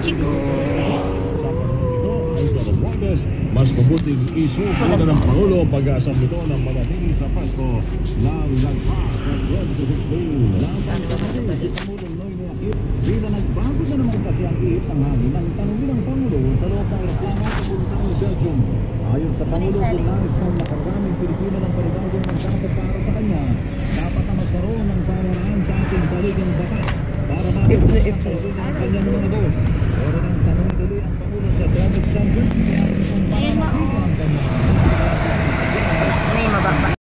chiku. Mas mabuting isusunod ng Pangulo ang pag-asam nito ng manatili sa pasto ng lagpas at 2016. Si Pangulong Noynoy Aquino, Bila nagbago na naman kasi ang ihip ng hangin ang tanongin ng Pangulo sa loob ng reklamo sa puntang ni Belgium. Ayon sa Pangulo, nais ng makaraming Pilipino ng panibagong para sa kanya, dapat na magkaroon ng pamaraan sa ating saligang batas ابن ابن